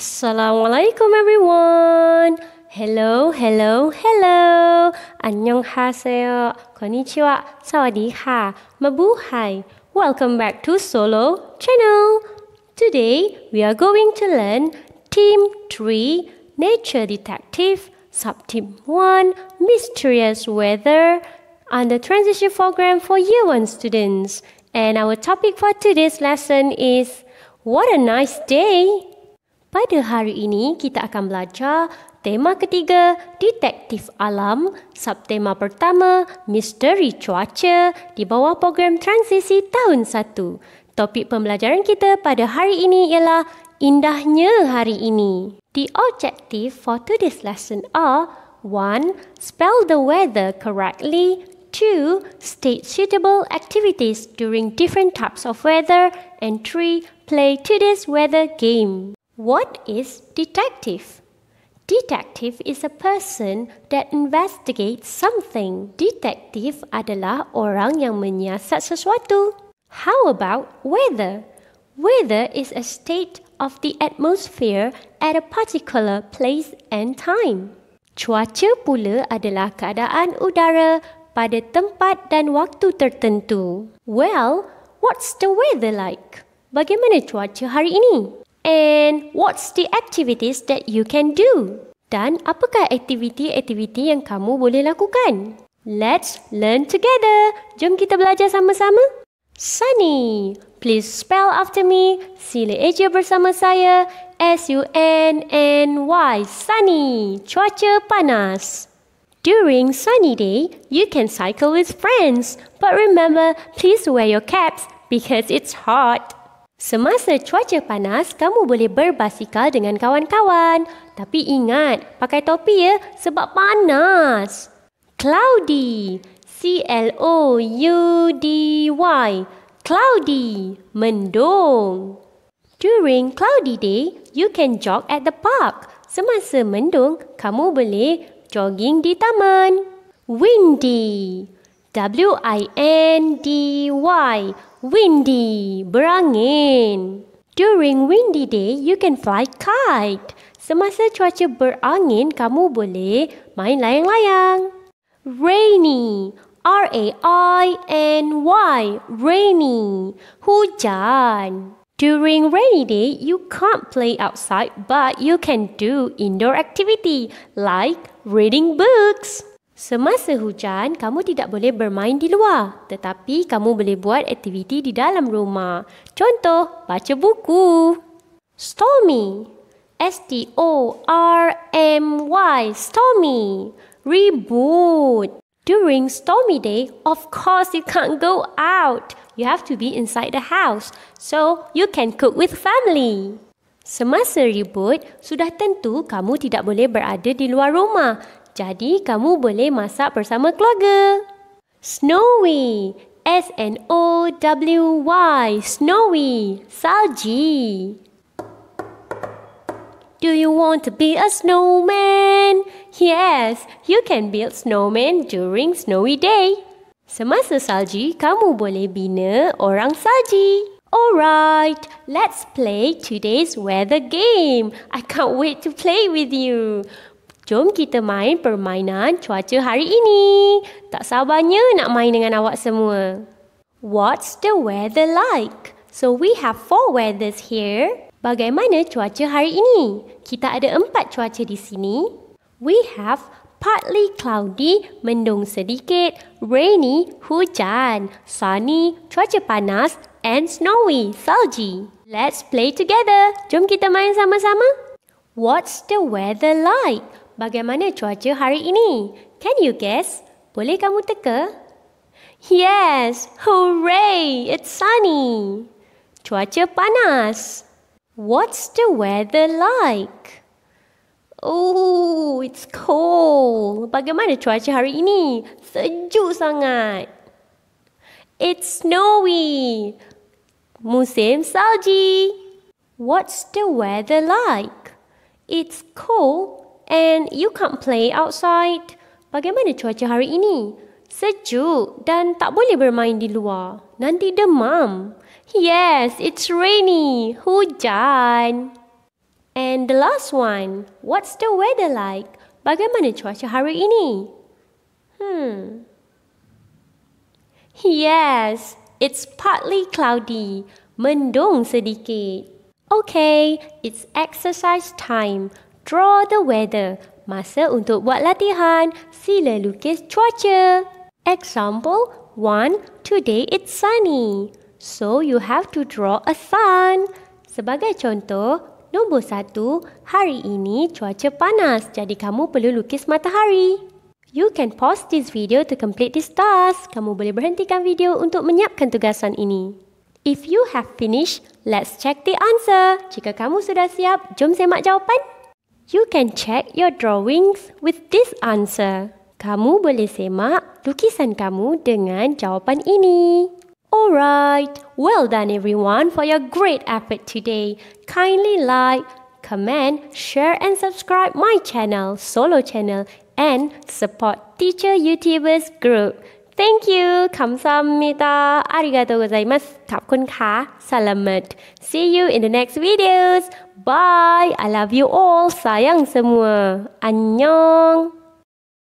Assalamualaikum everyone. Hello, hello, hello. Annyeonghaseyo. Konnichiwa. Sawadee Mabuhay. Welcome back to Solo channel. Today we are going to learn Team 3 Nature Detective Subteam 1 Mysterious Weather the transition program for Year 1 students. And our topic for today's lesson is What a nice day! Pada hari ini, kita akan belajar tema ketiga, Detektif Alam, subtema pertama, Misteri Cuaca di bawah program Transisi Tahun 1. Topik pembelajaran kita pada hari ini ialah Indahnya Hari Ini. The objective for today's lesson are 1. Spell the weather correctly 2. State suitable activities during different types of weather and 3. Play today's weather game. What is detective? Detective is a person that investigates something. Detective adalah orang yang menyiasat sesuatu. How about weather? Weather is a state of the atmosphere at a particular place and time. Cuaca pula adalah keadaan udara pada tempat dan waktu tertentu. Well, what's the weather like? Bagaimana cuaca hari ini? And what's the activities that you can do? Dan apakah aktiviti-aktiviti yang kamu boleh lakukan? Let's learn together. Jom kita belajar sama-sama. Sunny. Please spell after me. Sila eja bersama saya. S-U-N-N-Y. Sunny. Cuaca panas. During sunny day, you can cycle with friends. But remember, please wear your caps because it's hot. Semasa cuaca panas, kamu boleh berbasikal dengan kawan-kawan. Tapi ingat, pakai topi ya sebab panas. Cloudy. C-L-O-U-D-Y. Cloudy. Mendung. During cloudy day, you can jog at the park. Semasa mendung, kamu boleh jogging di taman. Windy. W-I-N-D-Y. Windy, berangin. During windy day, you can fly kite. Semasa cuaca berangin, kamu boleh main layang-layang. Rainy, R-A-I-N-Y, rainy, hujan. During rainy day, you can't play outside, but you can do indoor activity like reading books. Semasa hujan, kamu tidak boleh bermain di luar. Tetapi kamu boleh buat aktiviti di dalam rumah. Contoh, baca buku. Stormy. S-T-O-R-M-Y. Stormy. Reboot. During stormy day, of course you can't go out. You have to be inside the house. So, you can cook with family. Semasa reboot, sudah tentu kamu tidak boleh berada di luar rumah. Jadi kamu boleh masak bersama keluarga. Snowy. S-N-O-W-Y. Snowy. Salji. Do you want to be a snowman? Yes, you can build snowman during snowy day. Semasa salji, kamu boleh bina orang salji. Alright, let's play today's weather game. I can't wait to play with you. Jom kita main permainan cuaca hari ini. Tak sabarnya nak main dengan awak semua. What's the weather like? So we have four weathers here. Bagaimana cuaca hari ini? Kita ada empat cuaca di sini. We have partly cloudy, mendung sedikit, rainy, hujan, sunny, cuaca panas, and snowy, salji. Let's play together. Jom kita main sama-sama. What's the weather like? Bagaimana cuaca hari ini? Can you guess? Boleh kamu teka? Yes! Hooray! It's sunny! Cuaca panas. What's the weather like? Oh, it's cold. Bagaimana cuaca hari ini? Sejuk sangat. It's snowy. Musim salji. What's the weather like? It's cold And you can't play outside. Bagaimana cuaca hari ini? Sejuk dan tak boleh bermain di luar. Nanti demam. Yes, it's rainy. Hujan. And the last one, what's the weather like? Bagaimana cuaca hari ini? Hmm. Yes, it's partly cloudy. Mendung sedikit. Okay, it's exercise time. Draw the weather. Masa untuk buat latihan. Sila lukis cuaca. Example 1. Today it's sunny. So you have to draw a sun. Sebagai contoh, nombor satu, hari ini cuaca panas. Jadi kamu perlu lukis matahari. You can pause this video to complete this task. Kamu boleh berhentikan video untuk menyiapkan tugasan ini. If you have finished, let's check the answer. Jika kamu sudah siap, jom semak jawapan. You can check your drawings with this answer. Kamu boleh semak lukisan kamu dengan jawapan ini. Alright, well done everyone for your great effort today. Kindly like, comment, share and subscribe my channel, Solo Channel and support Teacher YouTubers Group. Thank you. 감사합니다. 아리가또 고자이마스. 갑군카. Salamat. See you in the next videos. Bye. I love you all. Sayang semua. 안녕.